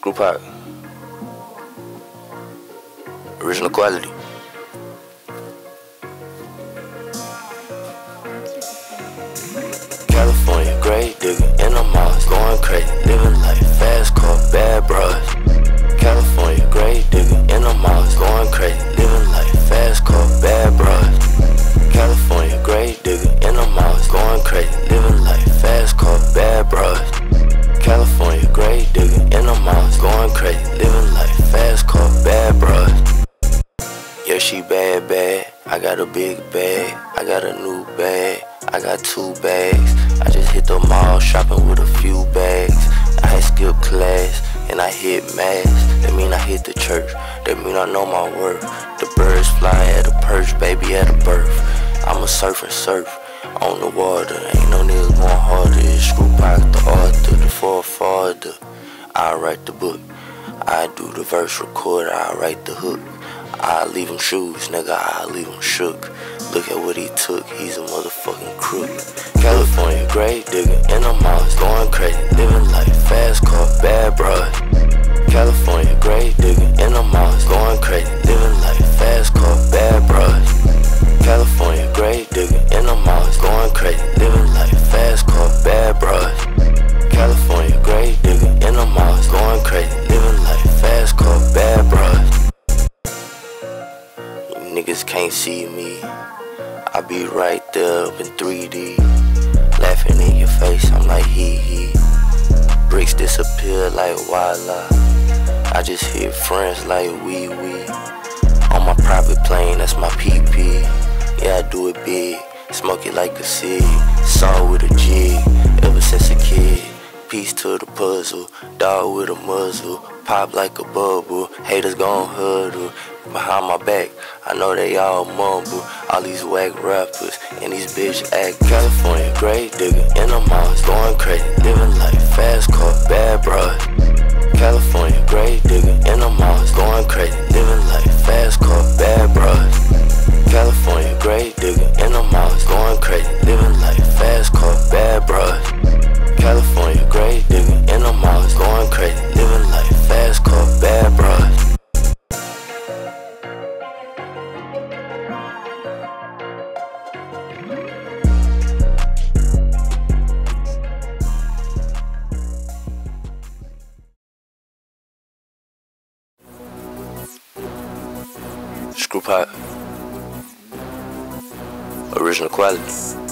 ScrewPac. Original quality. California, great digger, in the malls, going crazy, living life, fast car, bad bros. California, great digger, in the malls, going crazy, got a big bag. I got a new bag. I got two bags. I just hit the mall shopping with a few bags. I had skipped class and I hit mass. That mean I hit the church. That mean I know my worth. The birds fly at a perch, baby at a birth. I'ma surf and surf on the water. Ain't no niggas going harder. It's ScrewPac the author, the forefather. I write the book. I do the verse record. I write the hook. I leave him shoes, nigga, I leave him shook. Look at what he took, he's a motherfucking crook. California, great digger, in the malls, going crazy, living life, fast car, bad bros. California, great digger, in the malls, going crazy, living life, fast car, bad bros. California, great digger, in the malls, going crazy, living life, fast car, bad bros. California, great digger, in the malls, going crazy, living life, fast car, bad bros. Niggas can't see me. I be right there up in 3D. Laughing in your face, I'm like hee hee. Bricks disappear like voila. I just hit friends like wee wee. On my private plane, that's my PP. Yeah, I do it big. Smoke it like a cig. Saw with a jig. Ever since a kid. Piece to the puzzle. Dog with a muzzle. Pop like a bubble. Haters gon' huddle. Behind my back, I know they all mumble. All these whack rappers and these bitch act California, great digger, in the malls, going crazy, living life, fast car, bad bros. California, great digger, in the malls, going crazy, living life, fast car, bad bros. California, great digger, in the malls, going crazy, living life, fast car, bad bros. California, great digger, in the malls, going crazy, living life, fast car, bad bros. Screw pot. Original quality.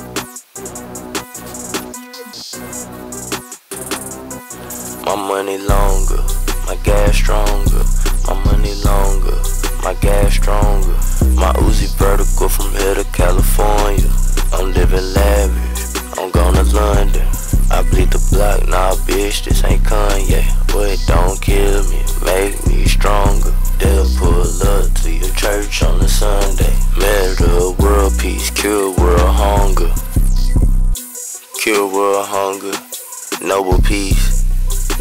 My money longer, my gas stronger. My money longer, my gas stronger. My Uzi vertical from here to California. I'm living lavish, I'm going to London. I bleed the block, nah bitch, this ain't Kanye. But don't kill me, make me stronger. They'll pull up to your church on a Sunday. Middle world peace, cure world hunger. Cure world hunger, noble peace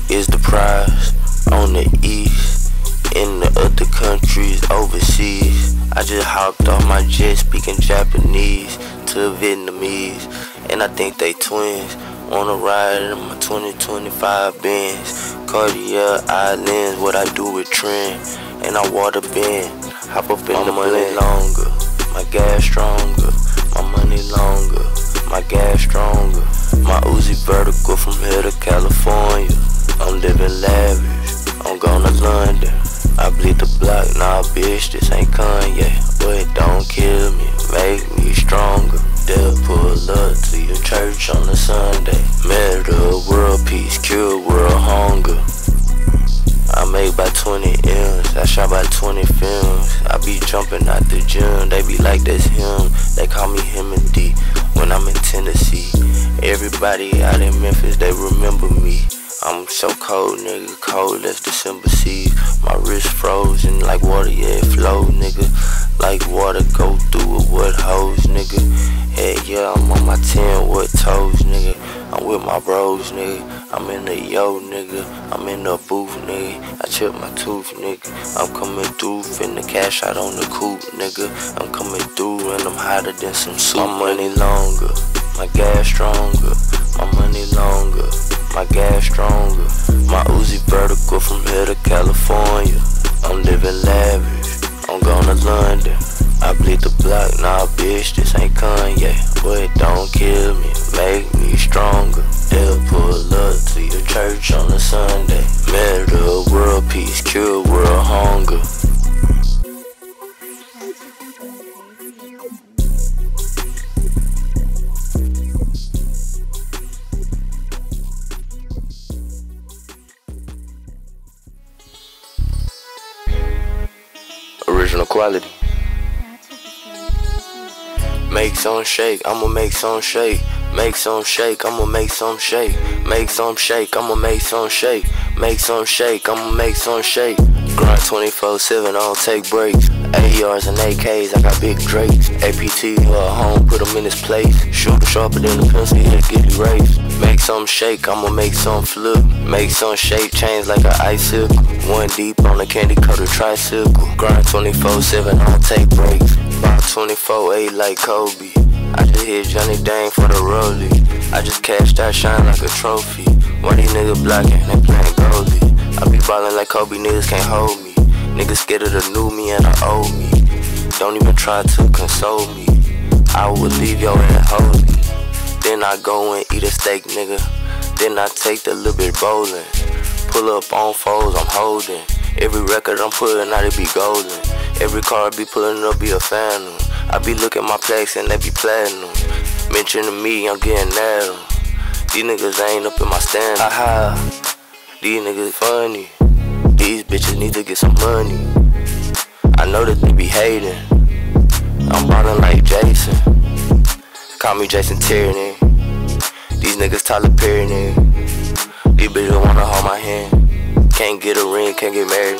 is the prize on the east. In the other countries overseas, I just hopped off my jet speaking Japanese to Vietnamese, and I think they twins. Wanna ride in my 2025 Benz, Cartier Islands, what I do with trend, and I water bend, hop up in my the money longer, my gas stronger, my money longer, my gas stronger, my Uzi vertical from here to California. I'm living lavish, I'm going to London. I bleed the block, nah bitch, this ain't Kanye. But don't kill me, make me stronger. They'll pull up to your church on a Sunday. Middle world peace, cure world hunger. I make by 20 M's, I shot by 20 films. I be jumping out the gym, they be like that's him. They call me him and D when I'm in Tennessee. Everybody out in Memphis, they remember me. I'm so cold, nigga, cold as December seas. My wrist frozen like water, yeah, it flow, nigga. Like water go through a wood hose, nigga. Hey, yeah, I'm on my 10 what toes, nigga. I'm with my bros, nigga. I'm in the yo, nigga. I'm in the booth, nigga. I chip my tooth, nigga. I'm coming through, finna cash out on the coupe, nigga. I'm coming through and I'm hotter than some soup. My money longer, my gas stronger. My money longer, my gas stronger. My Uzi vertical from here to California. I'm living lavish, I'm going to London. I bleed the block, nah bitch, this ain't Kanye. But don't kill me, make me stronger. They'll pull up to your church on a Sunday. Matter of world peace, cure world hunger. Original quality. Make some shake, I'ma make some shake. Make some shake, I'ma make some shake. Make some shake, I'ma make some shake. Make some shake, I'ma make some shake. Grind 24-7, I don't take breaks. ARs and AKs, I got big drakes. APT uh, home, put them in his place. Shooter sharper than a pencil, yeah, get erased. Make some shake, I'ma make some flip. Make some shake, change like an icicle. One deep on a candy coated tricycle. Grind 24-7, I don't take breaks. About 24-8 like Kobe. I just hit Johnny Dang for the rollie. I just cashed out shine like a trophy. Why these niggas blocking? They playing goalie. I be ballin' like Kobe, niggas can't hold me. Niggas scared of the new me and the old me. Don't even try to console me. I would leave your ass holy. Then I go and eat a steak, nigga. Then I take the little bit bowling. Pull up on foes, I'm holding. Every record I'm putting out, it be golden. Every car I be pulling up, be a phantom. I be looking my plaques and they be platinum. Mention to me, I'm getting at. These niggas ain't up in my stand. Haha, these niggas funny. These bitches need to get some money. I know that they be hating. I'm ballin' like Jason. Call me Jason Terry. These niggas Tyler Perry, nigga. These bitches wanna hold my hand. Can't get a ring, can't get married.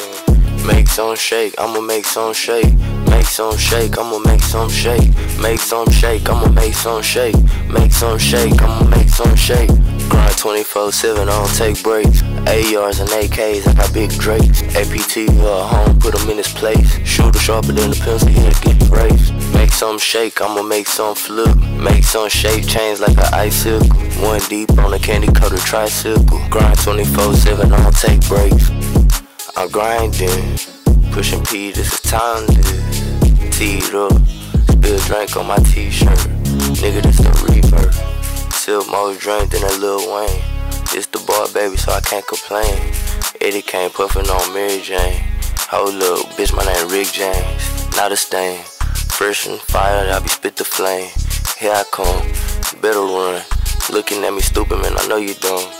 Make some shake, I'ma make some shake. Make some shake, I'ma make some shake. Make some shake, I'ma make some shake. Make some shake, I'ma make some shake. Grind 24-7, I don't take breaks. ARs and AKs, I got big drakes. APT, uh, home, put them in his place. Shooter sharper than a pencil, yeah, get erased. Make some shake, I'ma make some flip. Make some shake, change like an icicle. One deep on a candy coated tricycle. Grind 24-7, I don't take breaks. I'm grinding, pushing P, this is timeless. Teed up, spill drink on my t-shirt. Nigga, this the reverb. Still more drink than a Lil Wayne. This the boy, baby, so I can't complain. Eddie came puffin' on Mary Jane. Hold up, bitch, my name Rick James. Not a stain. Fresh and fire, I be spit the flame. Here I come, better run. Looking at me stupid, man, I know you dumb.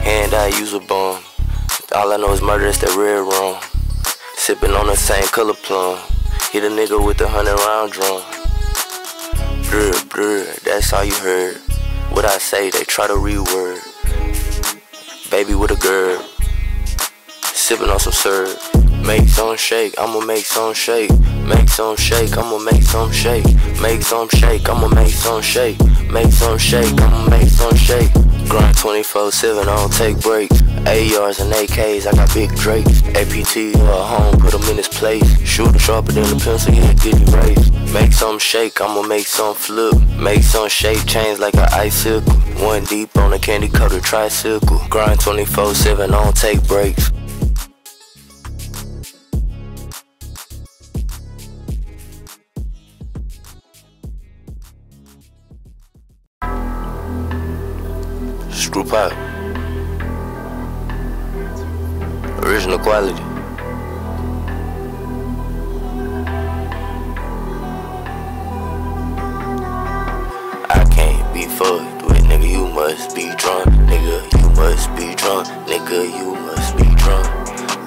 Hand I use a bomb. All I know is murder, it's that red rum. Sipping on the same color plum. Hit a nigga with a hundred round drum. Brr, brr, that's all you heard. What I say, they try to reword. Baby with a girl. Sipping on some syrup. Make some shake, I'ma make some shake. Make some shake, I'ma make some shake. Make some shake, I'ma make some shake. Make some shake, I'ma make some shake. Grind 24-7, I don't take breaks. ARs and AKs, I got big drakes. APT, uh, home, put them in his place. Shooter sharper than a pencil, yeah, get erased. Make some shake, I'ma make some flip. Make some shake, change like an icicle. One deep on a candy coated tricycle. Grind 24-7, I don't take breaks. Screw pop. Original quality. I can't be fucked with nigga, you must be drunk. Nigga, you must be drunk. Nigga, you must be drunk.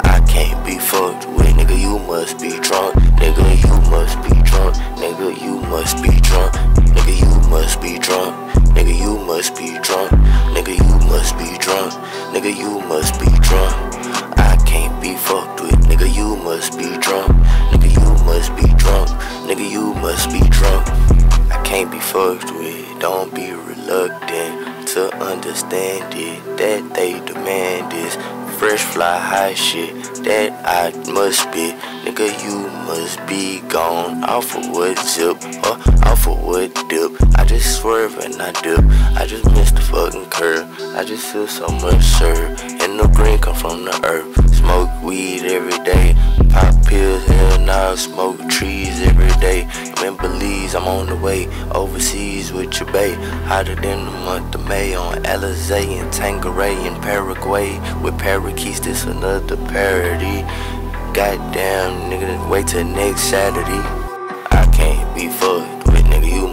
I can't be fucked with nigga, you must be drunk. Nigga, you must be drunk. Nigga, you must be drunk. Nigga, you must be drunk. Nigga, you must be drunk. Nigga, you must be drunk. Nigga, you must be drunk. I can't be fucked with. Nigga, you must be drunk. Nigga, you must be drunk. Nigga, you must be drunk. I can't be fucked with. Don't be reluctant to understand it. That they demand is fresh fly high shit. That I must be. Nigga, you must be gone. Off of what zip? Or of what dip? I just swerve and I dip. I just missed the fucking curve. I just feel so much serve. And the green come from the earth. Smoke weed every day. Pop pills, hell now. Smoke trees every day. I'm in Belize, I'm on the way overseas with your bae. Hotter than the month of May on Alizé and Tanqueray in Paraguay with parakeets. This another parody. Goddamn, nigga, wait till next Saturday. I can't be fucked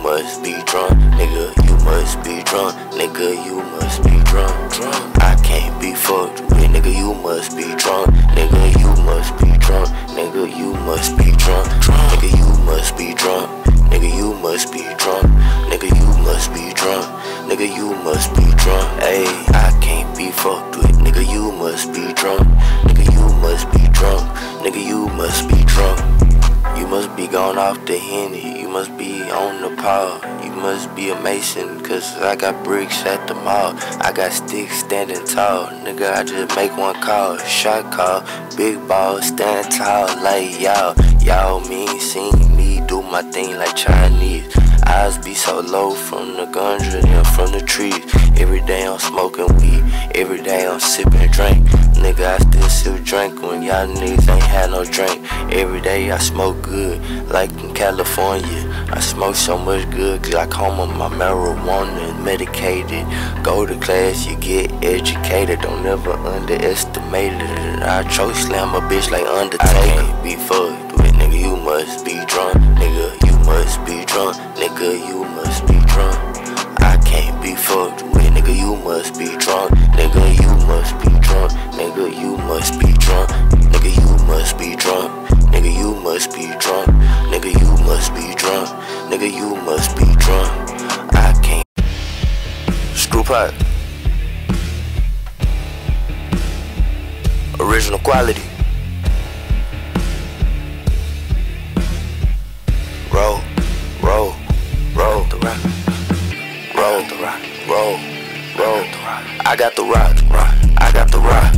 must be drunk, nigga. You must be drunk, nigga. You must be drunk, drunk. I can't be fucked with nigga. You must be drunk, nigga. You must be drunk, nigga. You must be drunk, drunk. Nigga, you must be drunk, nigga. You must be drunk, nigga. You must be drunk, nigga. You must be drunk. Hey, I can't be fucked with nigga. You must be drunk, nigga. You must be drunk, nigga. You must be drunk. You must be gone off the henny. You must be on the paw. You must be a mason, cause I got bricks at the mall. I got sticks standing tall. Nigga, I just make one call. Shot call. Big ball, stand tall like y'all. Y'all mean seeing me do my thing like Chinese. Eyes be so low from the ganja and from the trees. Every day I'm smoking weed. Every day I'm sipping drink. Nigga, I still sip drink when y'all niggas ain't had no drink. Every day I smoke good, like in California. I smoke so much good, cause I call my, marijuana medicated. Go to class, you get educated. Don't ever underestimate it. I choke slam a bitch like Undertaker. I can't be fucked with nigga, you must be drunk. Nigga, you must be drunk. Nigga, you must be drunk. I can't be fucked with nigga, you must be drunk. Nigga, you must be drunk. Nigga, you must be drunk. Nigga, you must be drunk. Nigga, you must be drunk. Nigga, you must be drunk. Nigga, you must be drunk. I can't. Screw pipe. Original quality. Roll, roll, roll the rock. Roll the rock, roll, roll the rock. I got the rock, rock. Got the rock.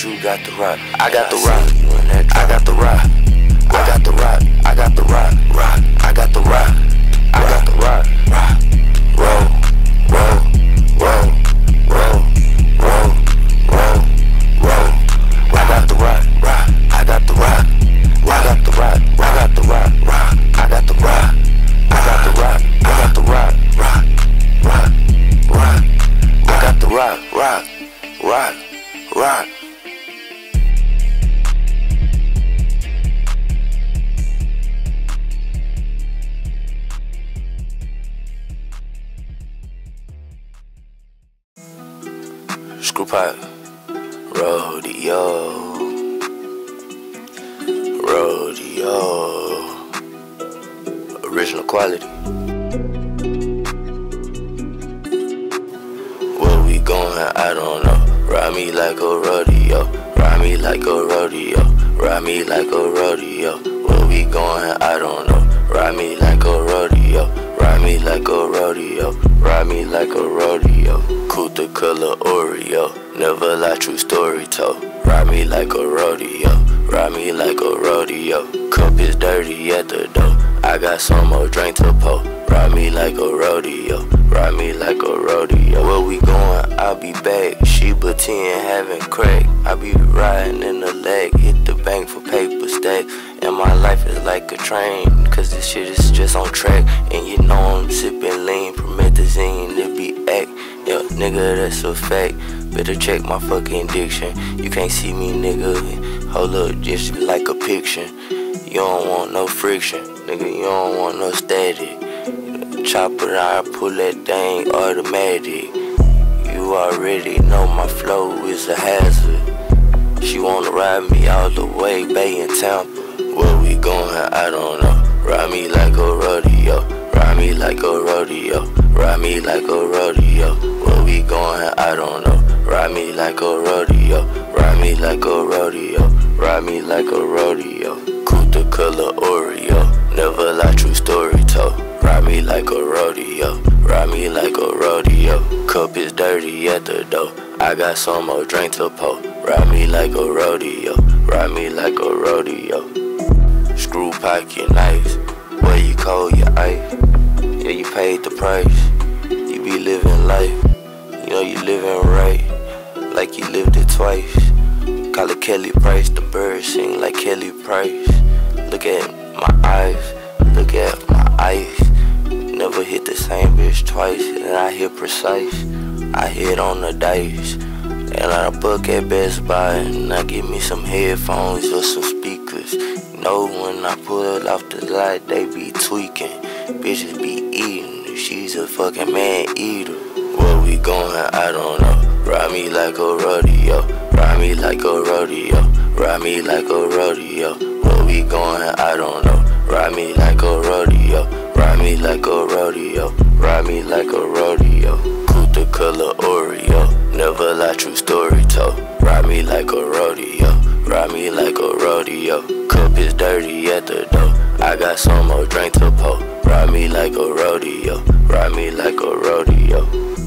I heard like a rodeo, ride me like a rodeo. Where we going, I don't know. Ride me like a rodeo, ride me like a rodeo, ride me like a rodeo. Kuta color Oreo, never lie, true story told. Ride me like a rodeo, ride me like a rodeo. Cup is dirty at the door, I got some more drink to pour. Ride me like a rodeo, ride me like a rodeo. Where we going, I'll be back. Sheba 10 having crack. I be riding in the leg, hit the bank for paper stack. And my life is like a train, cause this shit is just on track. And you know I'm sipping lean, promethazine, it be act. Yeah, nigga, that's a fact. Better check my fucking diction. You can't see me, nigga. Hold up, just like a picture. You don't want no friction, nigga. You don't want no static. Chopper, I pull that thing automatic. You already know my flow is a hazard. She wanna ride me all the way, Bay in Tampa. Where we going, I don't know. Ride me like a rodeo, ride me like a rodeo, ride me like a rodeo. Where we going, I don't know. Ride me like a rodeo, ride me like a rodeo, ride me like a rodeo. Kuta color Oreo, never lie, true story told. Ride me like a rodeo, ride me like a rodeo. Cup is dirty at the door, I got some more drink to pour. Ride me like a rodeo, ride me like a rodeo. Screw pocket knives, where you call your ice. Yeah, you paid the price, you be living life. You know you living right, like you lived it twice. Call it Kelly Price, the bird sing like Kelly Price. Look at my eyes, look at my eyes. Never hit the same bitch twice, and I hit precise. I hit on the dice, and I book at Best Buy, and I get me some headphones or some speakers. Know when I pull off the light, they be tweaking. Bitches be eating. She's a fucking man eater. Where we going, I don't know. Ride me like a rodeo, ride me like a rodeo, ride me like a rodeo. Where we going, I don't know. Ride me like a rodeo, ride me like a rodeo, ride me like a rodeo. Kuta color Oreo, never lie, true story told. Ride me like a rodeo, ride me like a rodeo. Cup is dirty at the door, I got some more drink to pour. Ride me like a rodeo, ride me like a rodeo.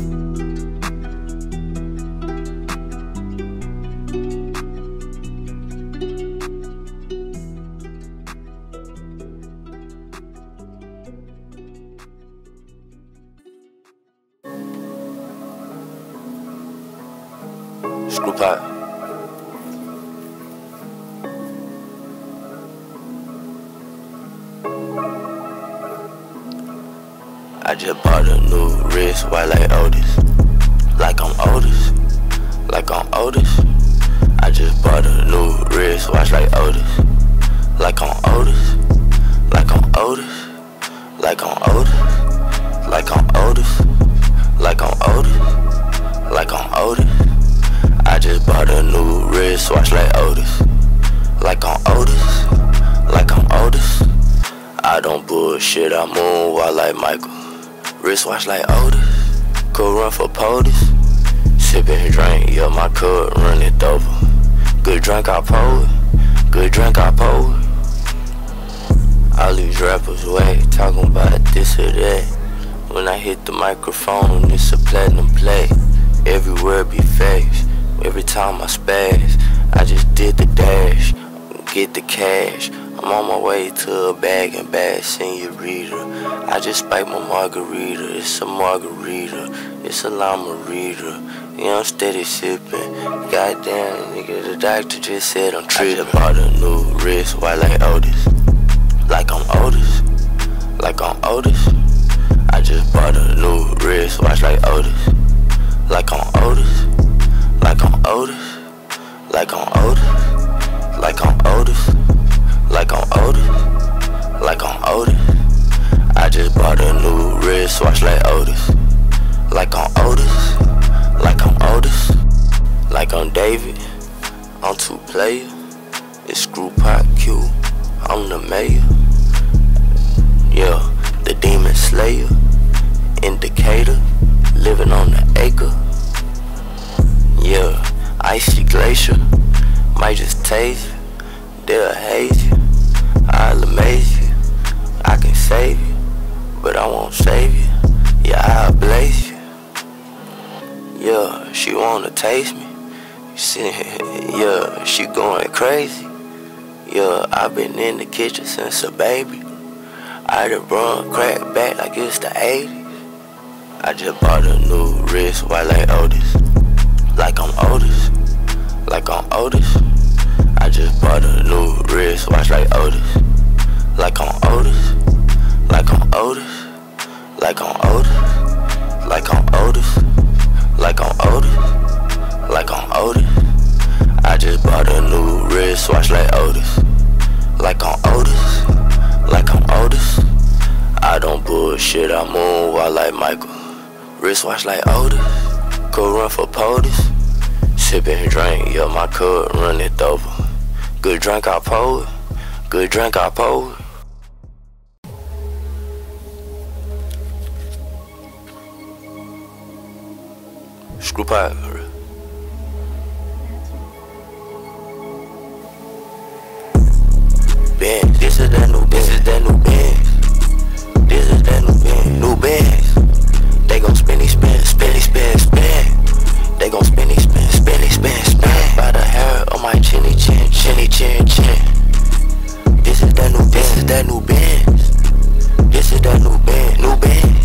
Screw pot. I just bought a new wrist, white like Otis. Like I'm Otis. Like I'm Otis. I just bought a new wrist, watch like Otis. Like I'm Otis. Like I'm Otis. Like I'm Otis. Like I'm Otis. Like I'm Otis. Like I'm Otis. Just bought a new wristwatch like Otis. Like I'm Otis. Like I'm Otis. I don't bullshit, I moonwalk like Michael. Wristwatch like Otis. Go run for POTUS. Sippin' drink, yeah, my cup run it over. Good drink, I pour it. Good drink, I pour it. All these rappers wait, talking about this or that. When I hit the microphone, it's a platinum play. Everywhere be facts. Every time I spaz, I just did the dash, get the cash. I'm on my way to a bag and bag senorita. I just spiked my margarita, it's a margarita, it's a llamarita. Yeah, I'm steady sipping. Goddamn, nigga, the doctor just said I'm. I just bought a new wrist, white like Otis. Like I'm Otis. Like I'm Otis. I just bought a new wrist, watch like Otis. Like I'm Otis. Otis, like I'm Otis, like I'm Otis, like I'm Otis, like I'm Otis. I just bought a new wristwatch like Otis, like I'm Otis, like I'm Otis, like I'm David. I'm two player, it's Screw Pot Q. I'm the mayor, yeah, the demon slayer, indicator, living on the acre. Yeah, Icy glacier, might just taste you. They'll hate you. I'll amaze you. I can save you, but I won't save you. Yeah, I'll blaze you. Yeah, she wanna taste me. She, yeah, she going crazy. Yeah, I've been in the kitchen since a baby. I done brought crack back like it's the 80s. I just bought a new wrist while like this. Like I'm Otis. Like I'm Otis. I just bought a new wrist watch like Otis. Like I'm Otis. Like I'm Otis. Like I'm Otis. Like I'm Otis. Like I'm Otis. Like I'm Otis. I just bought a new wristwatch like Otis. Like I'm Otis. Like I'm Otis. I don't bullshit, I move I like Michael. Wristwatch like Otis. Go run for POTUS. Sippin' drink, yeah, my cup run it over. Good drink, I pour it. Good drink, I pour it. Screw pipe. Chin, chin. This is that new, band. this is that new Benz. This is that new Benz, new Benz.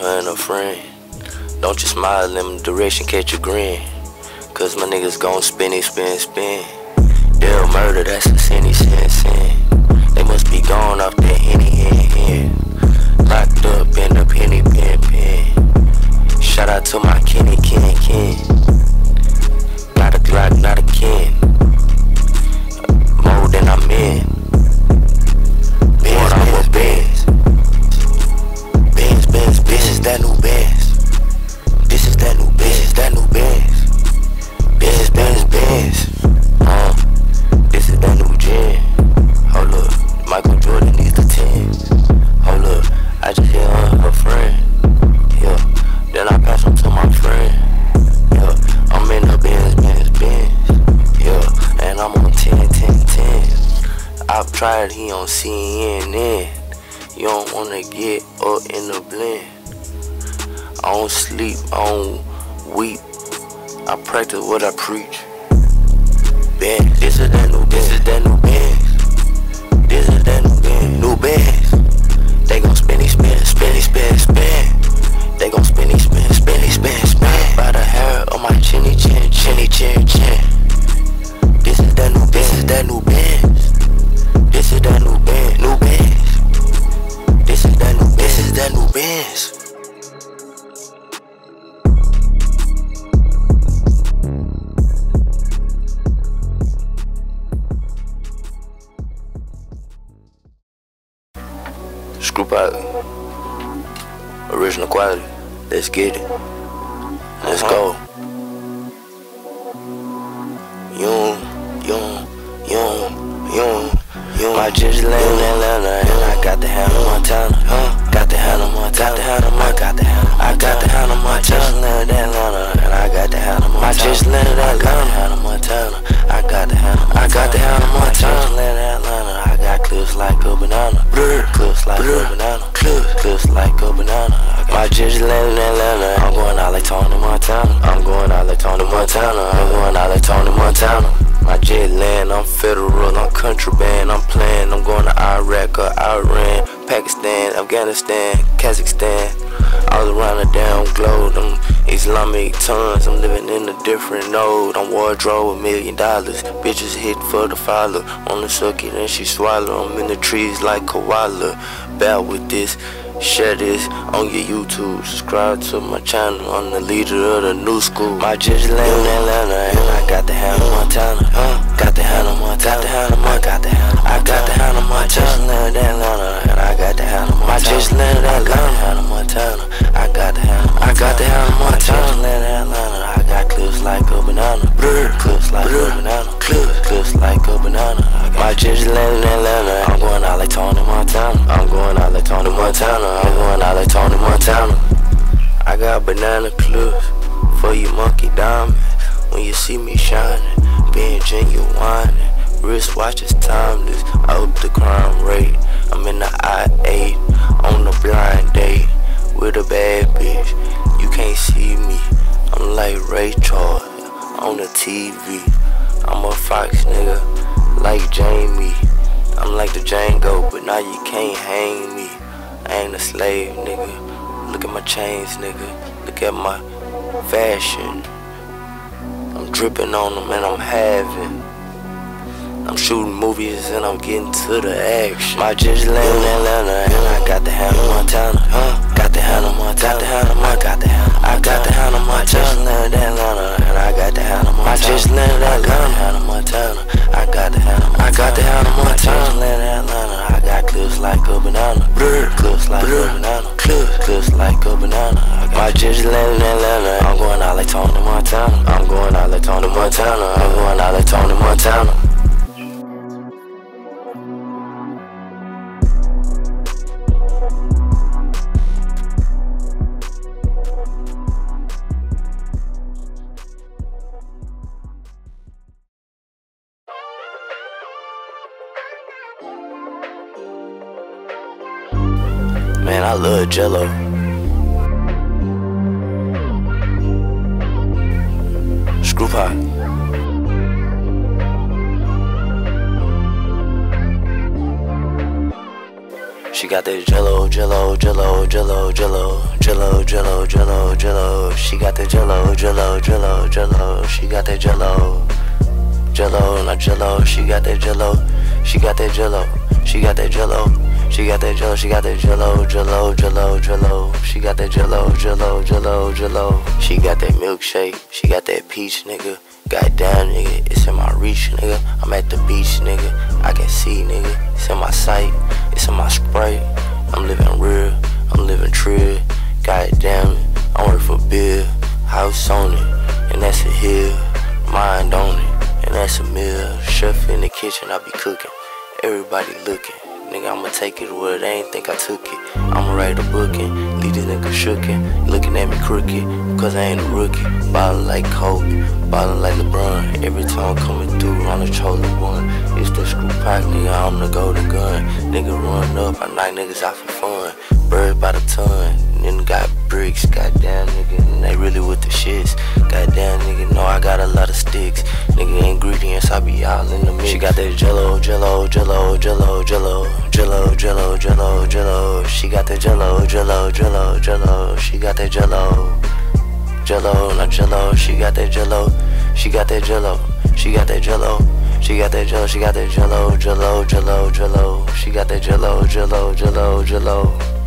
Her and her friend. Don't you smile in them direction, catch a grin. Cause my niggas gon' spinny, spin, spin. They'll murder, that's a sinny, sin, sin. They must be gone off that henny, hen, hen. Locked up in the penny, pen, pen. Shout out to my Kenny, Ken, Ken. Not a Glock, not a Ken. Going out like Tony Montana. My jet land, I'm federal, I'm contraband, I'm playing, I'm going to Iraq or Iran, Pakistan, Afghanistan, Kazakhstan, all around the damn globe, them Islamic tons, I'm living in a different node, I'm wardrobe a million dollars, bitches hit for the follow, on the circuit and she swallow, I'm in the trees like koala, bad with this, Share this on your YouTube. Subscribe to my channel. I'm the leader of the new school. My just landed in Atlanta and I got the Hannah Montana. Huh? Got the Hannah Montana. Got the Hannah Montana. I got the Hannah Montana. I just landed in Atlanta and I got the Hannah Montana. I just landed Atlanta, Hannah Montana. I got the Hannah, I got the Hannah Montana. I just landed Atlanta. I got clips like a banana. Clips like a banana. Clips, clips like a banana. I just landed Atlanta. I'm going out like Tony Montana. I'm going out like Tony Montana. I'm going out like Tony Montana. I got banana clips for you monkey diamond. When you see me shining, being genuine. Wristwatch is timeless. Out the crime rate. I'm in the I-8 on the blind date with a bad bitch. You can't see me. I'm like Ray Charles on the TV. I'm a fox nigga, like Jamie. I'm like the Django, but now you can't hang me. I ain't a slave, nigga. Look at my chains, nigga. Look at my fashion. I'm dripping on them and I'm having. I'm shooting movies and I'm getting to the action. My just landed in Atlanta and I got the Hannah Montana. Huh? Got the Hannah Montana. Got the Hannah Montana. I got the Montana. I got the Hannah Montana. I just landed in Atlanta and I got the Hannah Montana. I just landed in Atlanta. Montana. I got the Montana. I got the Hannah Montana. I just landed in Atlanta. I got clips like a banana. Clips like a banana. Clips, clips like a banana. I just landed in Atlanta. Jello. Screw pot. She got that Jello, Jello, Jello, Jello, Jello, Jello, Jello, Jello, Jello. She got that Jello, Jello, Jello, Jello. She got that Jello, Jello, not Jello. She got that Jello. She got that Jello. She got that jello, she got that jello, jello, jello, jello. She got that jello, jello, jello, jello. She got that milkshake, she got that peach, nigga. Goddamn, nigga, it's in my reach, nigga. I'm at the beach, nigga. I can see, nigga. It's in my sight, it's in my spray. I'm living real, I'm living trill. Goddamn I work for Bill. House on it, and that's a hill. Mind on it, and that's a meal. Chef in the kitchen, I be cooking. Everybody looking. Nigga, I'ma take it where they ain't think I took it. I'ma write a booking, leave this nigga shookin', looking at me crooked, cause I ain't a rookie. Ballin' like Kobe, ballin' like LeBron. Every time I'm coming through, I'm the chosen one. It's the screw pack, nigga, I'm the golden gun. Nigga run up, I knock niggas out for fun. Bird by the ton, nigga got bricks, goddamn nigga, and they really with the shits. Goddamn nigga, know I got a lot of sticks. Nigga, ingredients, I be all in the mix. She got that jello, jello, jello, jello, jello, jello, jello, jello, jello. She got that jello, jello, jello, jello. She got that jello, jello, not jello. She got that jello, she got that jello, she got that jello. She got that jello, she got that jello, jello, jello, jello. She got that jello, jello, jello, jello.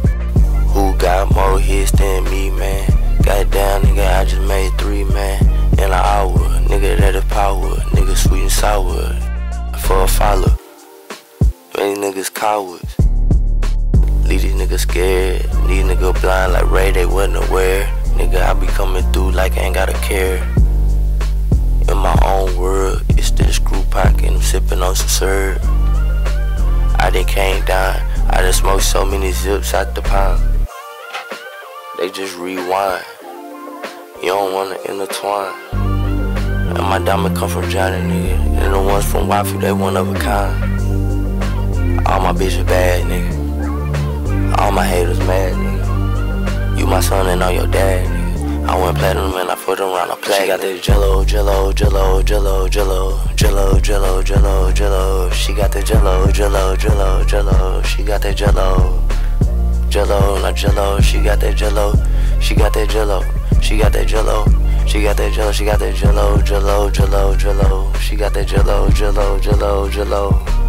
Who got more hits than me, man? Goddamn, nigga, I just made three, man. In an hour, nigga, that is power. Nigga, sweet and sour. For a follow. Many niggas cowards. Leave these niggas scared. These niggas blind like Ray, they wasn't aware. Nigga, I be coming through like I ain't gotta care. In my own world, it's the screw pocket, I'm sipping on some syrup. I done came down, I done smoked so many zips out the pound they just rewind. You don't wanna intertwine. And my diamond come from Johnny, nigga. And the ones from Wafu, they one of a kind. All my bitches bad, nigga. All my haters mad, nigga. You my son and I'm your dad, nigga. I went platinum and I put around a plaque. She got this jello, jello, jello, jello, jello, jello, jello, jello, jello. She got the jello, jello, jello, jello. She got that jello. Jello, not Jello. She got that Jello. She got that Jello. She got that Jello. She got that Jello. She got that Jello. Jello, Jello, Jello. She got that Jello, Jello, Jello, Jello.